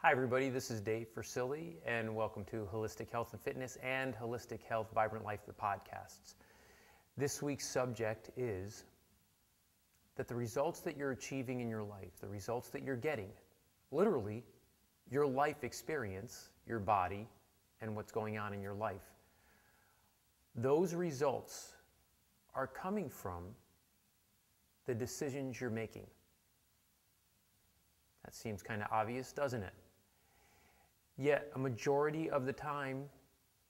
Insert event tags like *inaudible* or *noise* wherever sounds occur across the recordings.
Hi, everybody. This is Dave Fresilli, and welcome to Holistic Health and Fitness and Holistic Health Vibrant Life, the podcasts. This week's subject is that the results that you're achieving in your life, the results that you're getting, literally, your life experience, your body, and what's going on in your life, those results are coming from the decisions you're making. That seems kind of obvious, doesn't it? Yet, a majority of the time,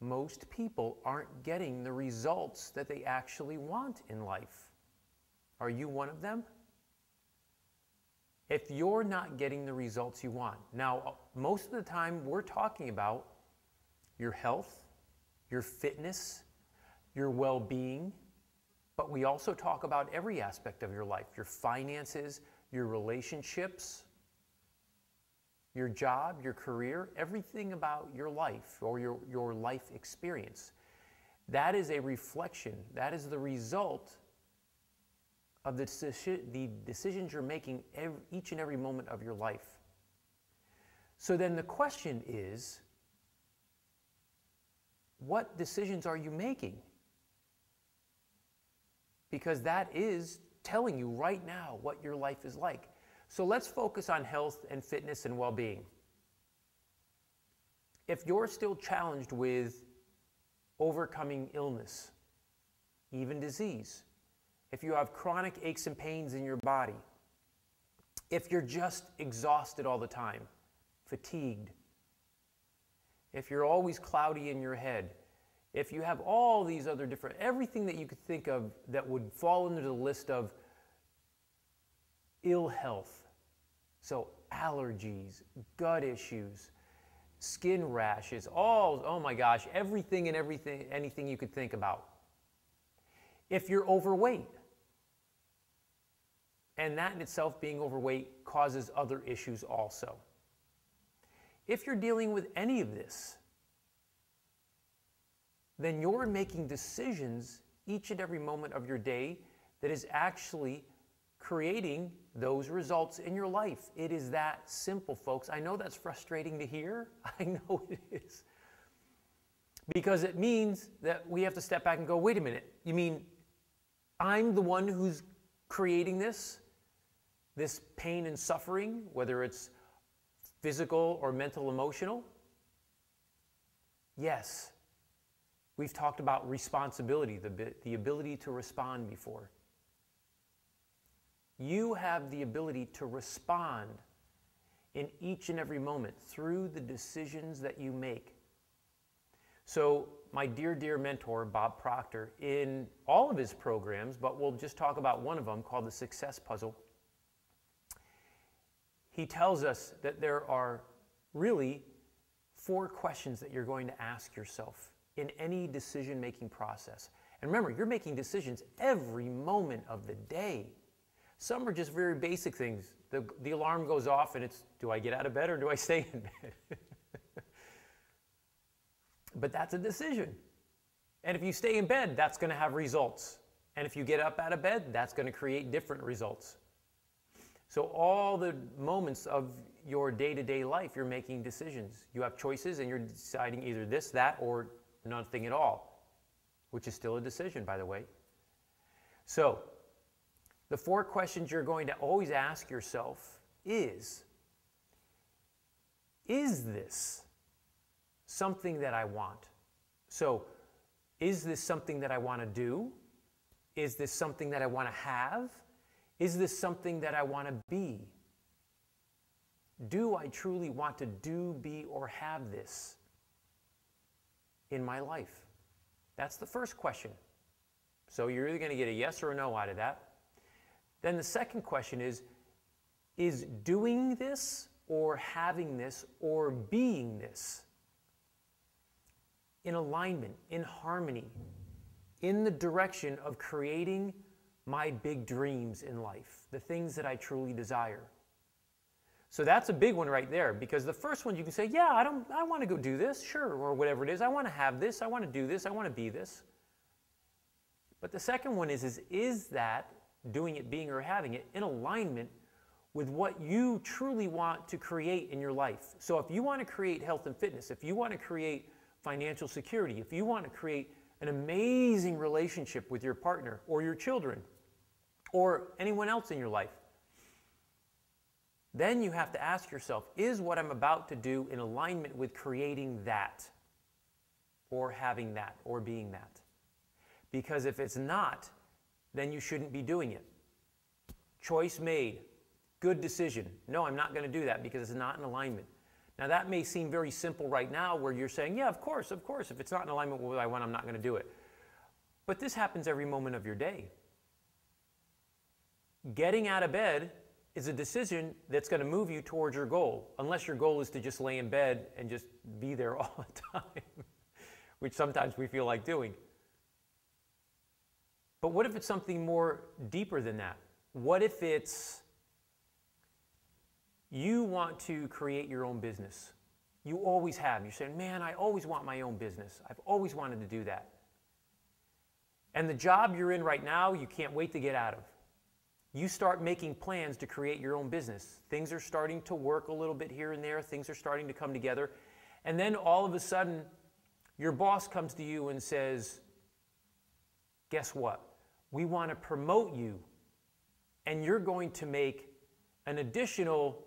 most people aren't getting the results that they actually want in life. Are you one of them? If you're not getting the results you want, now, uh, most of the time, we're talking about your health, your fitness, your well being, but we also talk about every aspect of your life your finances, your relationships, your job, your career, everything about your life or your, your life experience. That is a reflection, that is the result of the, deci- the decisions you're making every, each and every moment of your life. So then the question is what decisions are you making? Because that is telling you right now what your life is like. So let's focus on health and fitness and well being. If you're still challenged with overcoming illness, even disease, if you have chronic aches and pains in your body, if you're just exhausted all the time, fatigued, if you're always cloudy in your head, if you have all these other different, everything that you could think of that would fall into the list of ill health, so allergies, gut issues, skin rashes, all, oh my gosh, everything and everything, anything you could think about. If you're overweight, and that in itself, being overweight, causes other issues also. If you're dealing with any of this, then you're making decisions each and every moment of your day that is actually creating those results in your life. It is that simple, folks. I know that's frustrating to hear. *laughs* I know it is. Because it means that we have to step back and go, wait a minute, you mean I'm the one who's creating this? This pain and suffering, whether it's physical or mental, emotional? Yes. We've talked about responsibility, the, the ability to respond before you have the ability to respond in each and every moment through the decisions that you make. So, my dear, dear mentor, Bob Proctor, in all of his programs, but we'll just talk about one of them called the Success Puzzle, he tells us that there are really four questions that you're going to ask yourself in any decision making process. And remember, you're making decisions every moment of the day. Some are just very basic things. The, the alarm goes off and it's do I get out of bed or do I *laughs* stay in bed? but that's a decision. And if you stay in bed, that's going to have results. And if you get up out of bed, that's going to create different results. So, all the moments of your day to day life, you're making decisions. You have choices and you're deciding either this, that, or nothing at all, which is still a decision, by the way. So, the four questions you're going to always ask yourself is Is this something that I want? So, is this something that I want to do? Is this something that I want to have? Is this something that I want to be? Do I truly want to do, be, or have this in my life? That's the first question. So you're either going to get a yes or a no out of that. Then the second question is Is doing this or having this or being this in alignment, in harmony, in the direction of creating my big dreams in life, the things that I truly desire? So that's a big one right there because the first one you can say, yeah, I don't I want to go do this, sure, or whatever it is. I want to have this, I want to do this, I want to be this. But the second one is is is that doing it, being, or having it in alignment with what you truly want to create in your life. So if you want to create health and fitness, if you want to create financial security, if you want to create an amazing relationship with your partner or your children or anyone else in your life, then you have to ask yourself is what I'm about to do in alignment with creating that, or having that, or being that? Because if it's not, then you shouldn't be doing it. Choice made, good decision. No, I'm not going to do that because it's not in alignment. Now, that may seem very simple right now where you're saying, yeah, of course, of course, if it's not in alignment with what I want, I'm not going to do it. But this happens every moment of your day. Getting out of bed is a decision that's going to move you towards your goal, unless your goal is to just lay in bed and just be there *laughs* all the time, which sometimes we feel like doing. But what if it's something more deeper than that? What if it's you want to create your own business? You always have. You're saying, man, I always want my own business. I've always wanted to do that. And the job you're in right now, you can't wait to get out of you start making plans to create your own business. Things are starting to work a little bit here and there, things are starting to come together. And then all of a sudden, your boss comes to you and says, Guess what? We want to promote you, and you're going to make an additional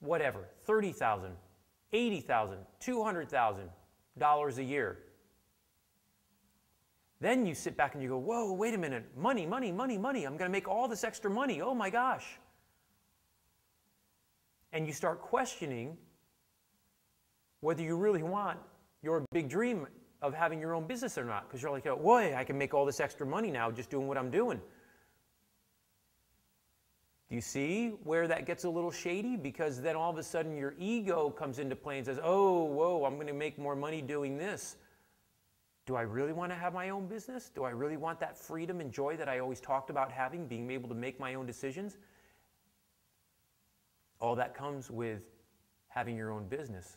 whatever, 30,000, 80,000, 200,000 dollars a year then you sit back and you go, whoa, wait a minute. Money, money, money, money. I'm going to make all this extra money. Oh my gosh. And you start questioning whether you really want your big dream of having your own business or not. Because you're like, oh, boy, I can make all this extra money now just doing what I'm doing. Do you see where that gets a little shady? Because then all of a sudden your ego comes into play and says, oh, whoa, I'm going to make more money doing this. Do I really want to have my own business? Do I really want that freedom and joy that I always talked about having, being able to make my own decisions? All that comes with having your own business.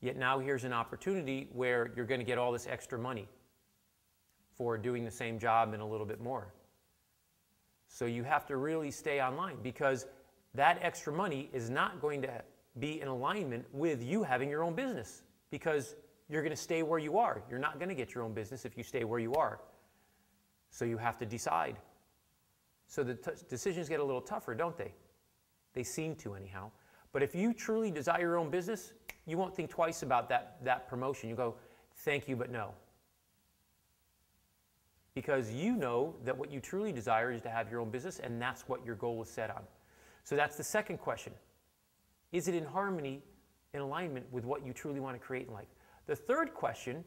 Yet now here's an opportunity where you're going to get all this extra money for doing the same job and a little bit more. So you have to really stay online because that extra money is not going to be in alignment with you having your own business because you're going to stay where you are. You're not going to get your own business if you stay where you are. So you have to decide. So the decisions get a little tougher, don't they? They seem to, anyhow. But if you truly desire your own business, you won't think twice about that, that promotion. You go, thank you, but no. Because you know that what you truly desire is to have your own business, and that's what your goal is set on. So that's the second question. Is it in harmony, in alignment with what you truly want to create in life? The third question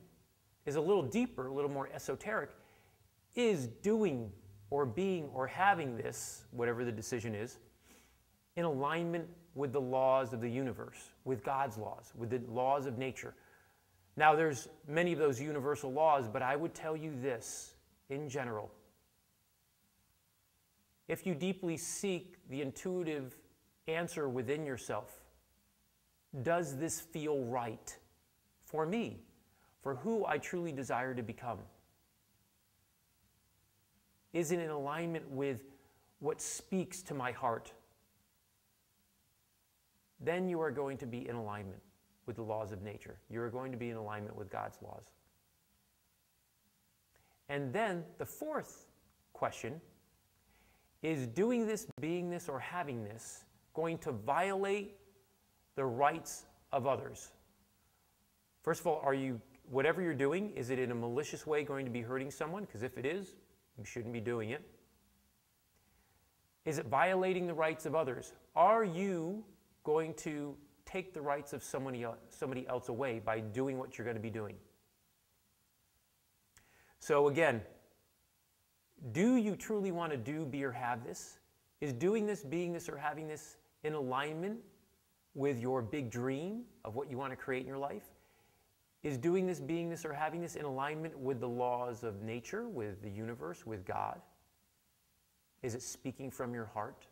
is a little deeper, a little more esoteric. Is doing or being or having this, whatever the decision is, in alignment with the laws of the universe, with God's laws, with the laws of nature? Now, there's many of those universal laws, but I would tell you this in general. If you deeply seek the intuitive answer within yourself, does this feel right? for me, for who I truly desire to become? Is it in alignment with what speaks to my heart? Then you are going to be in alignment with the laws of nature. You are going to be in alignment with God's laws. And then the fourth question is doing this, being this, or having this going to violate the rights of others? First of all, are you, whatever you're doing, is it in a malicious way going to be hurting someone? Because if it is, you shouldn't be doing it. Is it violating the rights of others? Are you going to take the rights of somebody else, somebody else away by doing what you're going to be doing? So, again, do you truly want to do, be, or have this? Is doing this, being this, or having this in alignment with your big dream of what you want to create in your life? Is doing this, being this, or having this in alignment with the laws of nature, with the universe, with God? Is it speaking from your heart?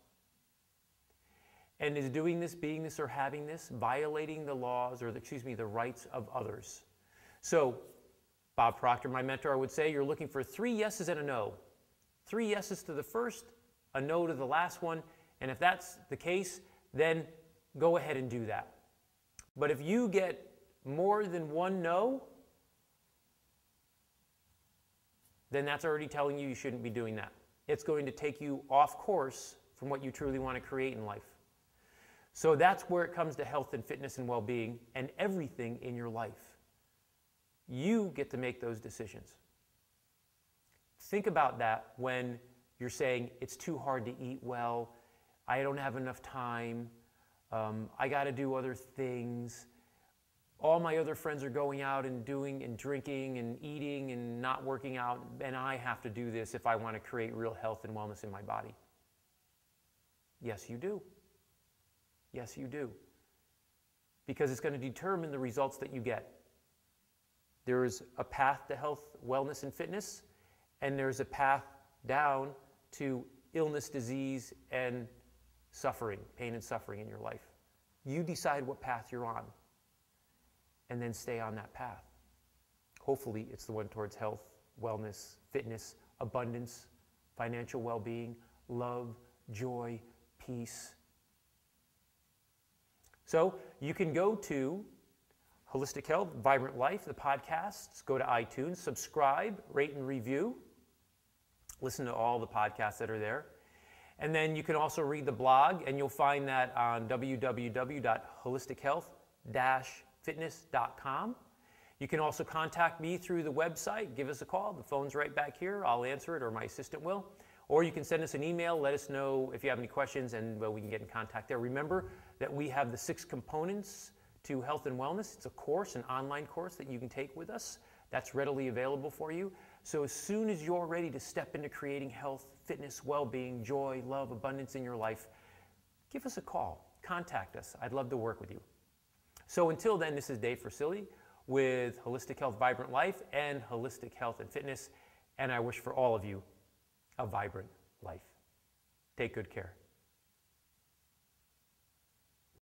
And is doing this, being this, or having this violating the laws, or the, excuse me, the rights of others? So, Bob Proctor, my mentor, I would say you're looking for three yeses and a no. Three yeses to the first, a no to the last one, And if that's the case, then go ahead and do that. But if you get more than one no, then that's already telling you you shouldn't be doing that. It's going to take you off course from what you truly want to create in life. So that's where it comes to health and fitness and well being and everything in your life. You get to make those decisions. Think about that when you're saying it's too hard to eat well, I don't have enough time, um, I got to do other things. All my other friends are going out and doing and drinking and eating and not working out, and I have to do this if I want to create real health and wellness in my body. Yes, you do. Yes, you do. Because it's going to determine the results that you get. There is a path to health, wellness, and fitness, and there's a path down to illness, disease, and suffering, pain and suffering in your life. You decide what path you're on, and then stay on that path. Hopefully, it's the one towards health, wellness, fitness, abundance, financial well being, love, joy, peace. So, you can go to Holistic Health, Vibrant Life, the podcasts, go to iTunes, subscribe, rate, and review. Listen to all the podcasts that are there. And then you can also read the blog, and you'll find that on www.holistichealth-fitness.com. You can also contact me through the website. Give us a call. The phone's right back here. I'll answer it, or my assistant will. Or you can send us an email. Let us know if you have any questions, and well, we can get in contact there. Remember that we have the six components to health and wellness. It's a course, an online course that you can take with us. That's readily available for you. So as soon as you're ready to step into creating health, fitness, well being, joy, love, abundance in your life, give us a call. Contact us. I'd love to work with you. So until then, this is Dave Fresilli with Holistic Health Vibrant Life and Holistic Health and Fitness. And I wish for all of you a vibrant life. Take good care.